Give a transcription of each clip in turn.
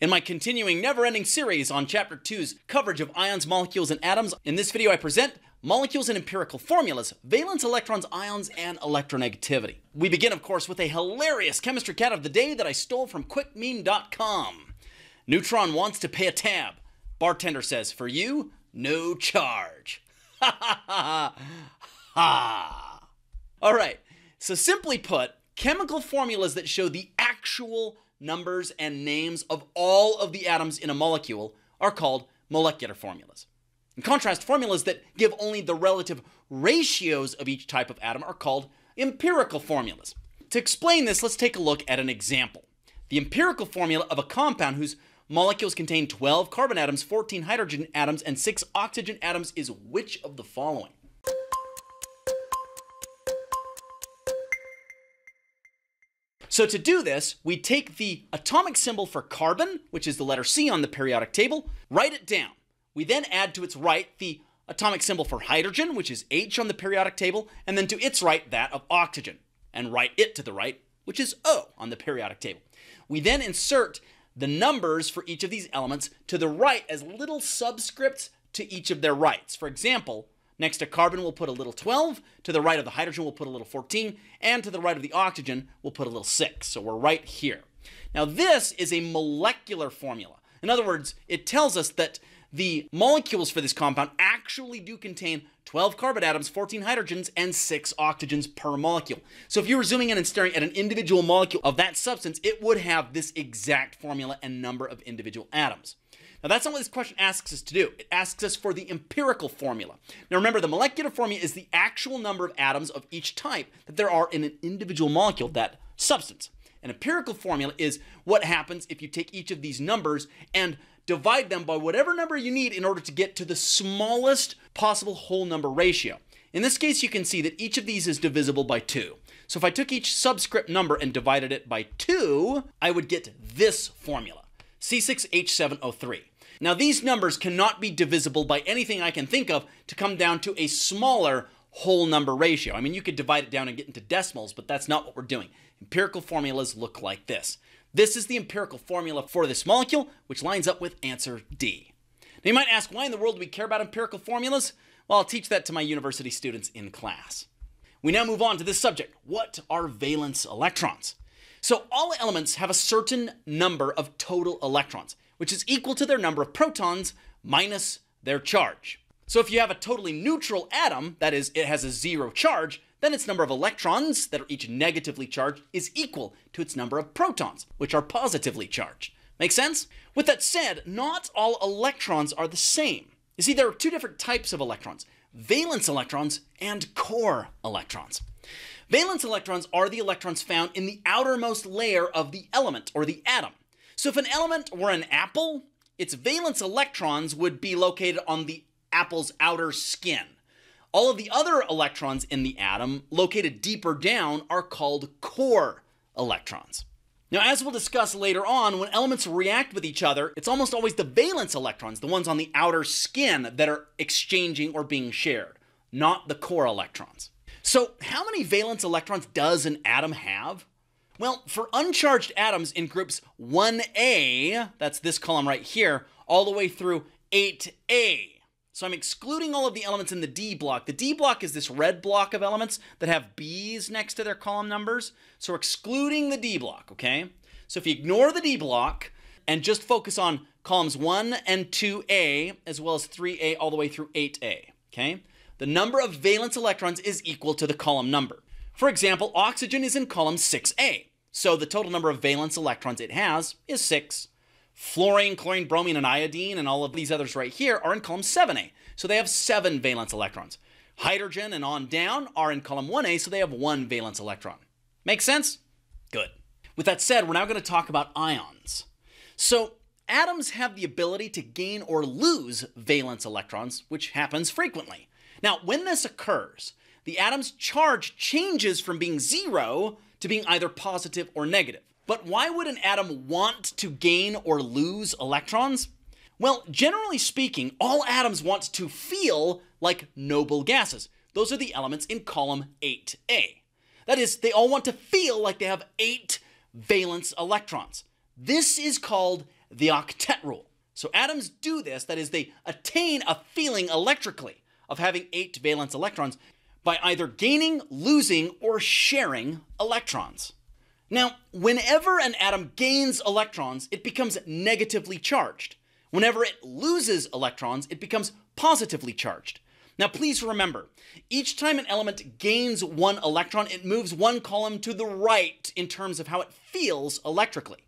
In my continuing never ending series on Chapter 2's coverage of ions, molecules, and atoms, in this video I present molecules and empirical formulas, valence electrons, ions, and electronegativity. We begin, of course, with a hilarious chemistry cat of the day that I stole from quickmeme.com. Neutron wants to pay a tab. Bartender says, for you, no charge. Ha ha ha ha. All right, so simply put, chemical formulas that show the actual numbers and names of all of the atoms in a molecule are called molecular formulas. In contrast, formulas that give only the relative ratios of each type of atom are called empirical formulas. To explain this, let's take a look at an example. The empirical formula of a compound whose molecules contain 12 carbon atoms, 14 hydrogen atoms, and 6 oxygen atoms is which of the following? So to do this, we take the atomic symbol for carbon, which is the letter C on the periodic table, write it down. We then add to its right the atomic symbol for hydrogen, which is H on the periodic table, and then to its right that of oxygen, and write it to the right, which is O on the periodic table. We then insert the numbers for each of these elements to the right as little subscripts to each of their rights. For example, Next to carbon, we'll put a little 12. To the right of the hydrogen, we'll put a little 14. And to the right of the oxygen, we'll put a little 6. So we're right here. Now, this is a molecular formula. In other words, it tells us that the molecules for this compound actually do contain 12 carbon atoms, 14 hydrogens, and 6 oxygens per molecule. So if you were zooming in and staring at an individual molecule of that substance, it would have this exact formula and number of individual atoms. Now, that's not what this question asks us to do. It asks us for the empirical formula. Now, remember, the molecular formula is the actual number of atoms of each type that there are in an individual molecule, that substance. An empirical formula is what happens if you take each of these numbers and divide them by whatever number you need in order to get to the smallest possible whole number ratio. In this case, you can see that each of these is divisible by 2. So if I took each subscript number and divided it by 2, I would get this formula. C6H7O3. Now, these numbers cannot be divisible by anything I can think of to come down to a smaller whole number ratio. I mean, you could divide it down and get into decimals, but that's not what we're doing. Empirical formulas look like this. This is the empirical formula for this molecule, which lines up with answer D. Now, you might ask, why in the world do we care about empirical formulas? Well, I'll teach that to my university students in class. We now move on to this subject. What are valence electrons? So all elements have a certain number of total electrons, which is equal to their number of protons minus their charge. So if you have a totally neutral atom, that is, it has a zero charge, then its number of electrons that are each negatively charged is equal to its number of protons, which are positively charged. Make sense? With that said, not all electrons are the same. You see, there are two different types of electrons valence electrons and core electrons. Valence electrons are the electrons found in the outermost layer of the element or the atom. So if an element were an apple, its valence electrons would be located on the apple's outer skin. All of the other electrons in the atom, located deeper down, are called core electrons. Now, as we'll discuss later on, when elements react with each other, it's almost always the valence electrons, the ones on the outer skin, that are exchanging or being shared, not the core electrons. So, how many valence electrons does an atom have? Well, for uncharged atoms in groups 1a, that's this column right here, all the way through 8a. So I'm excluding all of the elements in the D block. The D block is this red block of elements that have B's next to their column numbers. So we're excluding the D block, okay? So if you ignore the D block and just focus on columns 1 and 2a, as well as 3a all the way through 8a, okay? The number of valence electrons is equal to the column number. For example, oxygen is in column 6a, so the total number of valence electrons it has is 6. Fluorine, chlorine, bromine, and iodine, and all of these others right here are in column 7a, so they have 7 valence electrons. Hydrogen and on down are in column 1a, so they have 1 valence electron. Make sense? Good. With that said, we're now going to talk about ions. So, atoms have the ability to gain or lose valence electrons, which happens frequently. Now, when this occurs, the atom's charge changes from being zero to being either positive or negative. But why would an atom want to gain or lose electrons? Well, generally speaking, all atoms want to feel like noble gases. Those are the elements in column 8a. That is, they all want to feel like they have eight valence electrons. This is called the octet rule. So atoms do this, that is, they attain a feeling electrically of having eight valence electrons by either gaining, losing, or sharing electrons. Now, whenever an atom gains electrons, it becomes negatively charged. Whenever it loses electrons, it becomes positively charged. Now, please remember, each time an element gains one electron, it moves one column to the right in terms of how it feels electrically.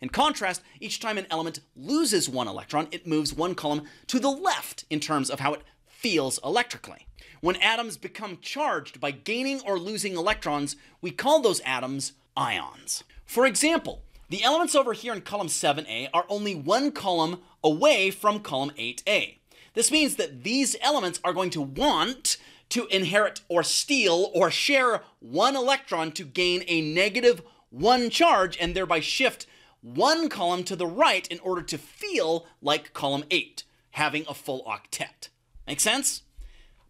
In contrast, each time an element loses one electron, it moves one column to the left in terms of how it feels electrically. When atoms become charged by gaining or losing electrons, we call those atoms ions. For example, the elements over here in column 7a are only one column away from column 8a. This means that these elements are going to want to inherit or steal or share one electron to gain a negative one charge and thereby shift one column to the right in order to feel like column 8, having a full octet. Make sense?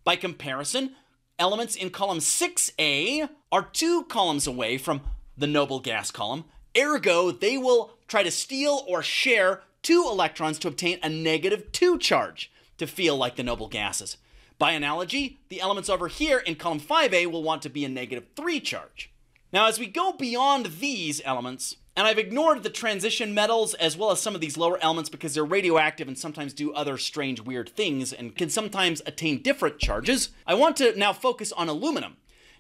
By comparison, elements in column 6a are two columns away from the noble gas column. Ergo, they will try to steal or share two electrons to obtain a negative 2 charge to feel like the noble gases. By analogy, the elements over here in column 5a will want to be a negative 3 charge. Now, as we go beyond these elements, and I've ignored the transition metals as well as some of these lower elements because they're radioactive and sometimes do other strange, weird things and can sometimes attain different charges. I want to now focus on aluminum.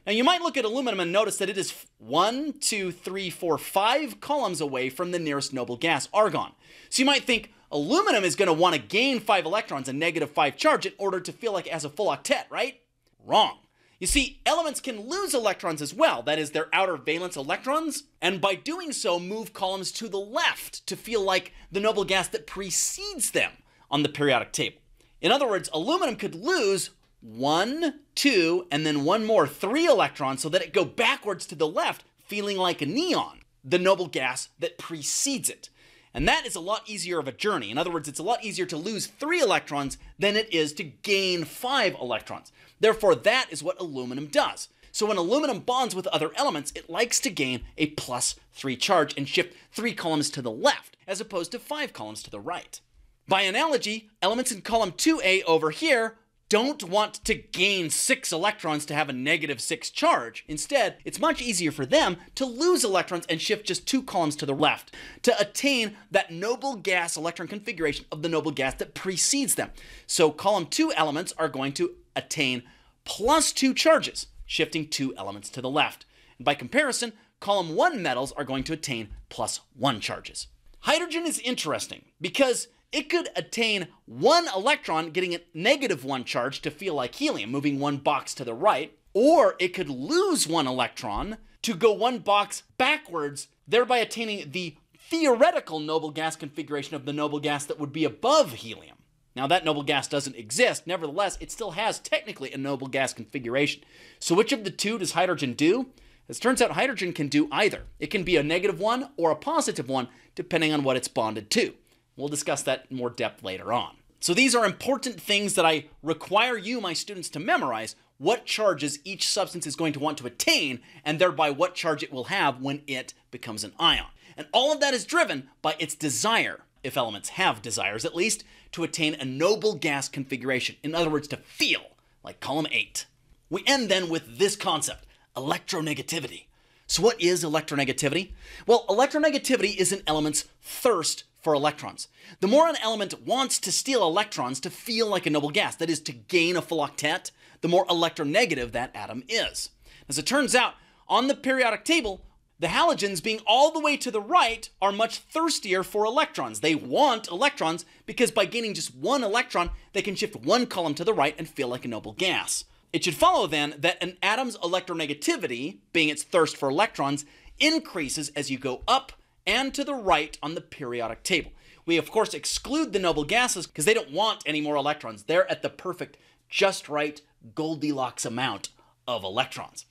Now, you might look at aluminum and notice that it is one, two, three, four, five columns away from the nearest noble gas, argon. So you might think aluminum is going to want to gain five electrons, a negative five charge, in order to feel like it has a full octet, right? Wrong. You see, elements can lose electrons as well, that is, their outer valence electrons, and by doing so, move columns to the left to feel like the noble gas that precedes them on the periodic table. In other words, aluminum could lose one, two, and then one more, three electrons, so that it go backwards to the left, feeling like a neon, the noble gas that precedes it. And that is a lot easier of a journey. In other words, it's a lot easier to lose three electrons than it is to gain five electrons. Therefore, that is what aluminum does. So when aluminum bonds with other elements, it likes to gain a plus three charge and shift three columns to the left, as opposed to five columns to the right. By analogy, elements in column 2a over here don't want to gain six electrons to have a negative six charge. Instead, it's much easier for them to lose electrons and shift just two columns to the left to attain that noble gas electron configuration of the noble gas that precedes them. So column two elements are going to attain plus two charges, shifting two elements to the left. And by comparison, column one metals are going to attain plus one charges. Hydrogen is interesting because it could attain one electron getting a negative one charge to feel like helium, moving one box to the right, or it could lose one electron to go one box backwards, thereby attaining the theoretical noble gas configuration of the noble gas that would be above helium. Now, that noble gas doesn't exist. Nevertheless, it still has technically a noble gas configuration. So, which of the two does hydrogen do? As it turns out, hydrogen can do either. It can be a negative one or a positive one, depending on what it's bonded to. We'll discuss that in more depth later on. So these are important things that I require you, my students, to memorize what charges each substance is going to want to attain, and thereby what charge it will have when it becomes an ion. And all of that is driven by its desire, if elements have desires at least, to attain a noble gas configuration. In other words, to feel like column 8. We end then with this concept, electronegativity. So what is electronegativity? Well, electronegativity is an element's thirst for electrons. The more an element wants to steal electrons to feel like a noble gas, that is, to gain a full octet, the more electronegative that atom is. As it turns out, on the periodic table, the halogens being all the way to the right are much thirstier for electrons. They want electrons because by gaining just one electron, they can shift one column to the right and feel like a noble gas. It should follow then that an atom's electronegativity, being its thirst for electrons, increases as you go up and to the right on the periodic table. We, of course, exclude the noble gases because they don't want any more electrons. They're at the perfect, just right Goldilocks amount of electrons.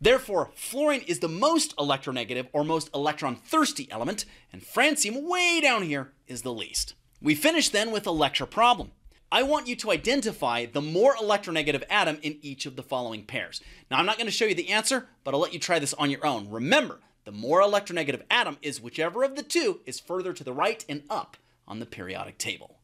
Therefore, fluorine is the most electronegative or most electron thirsty element, and francium, way down here, is the least. We finish then with a lecture problem. I want you to identify the more electronegative atom in each of the following pairs. Now, I'm not going to show you the answer, but I'll let you try this on your own. Remember, the more electronegative atom is whichever of the two is further to the right and up on the periodic table.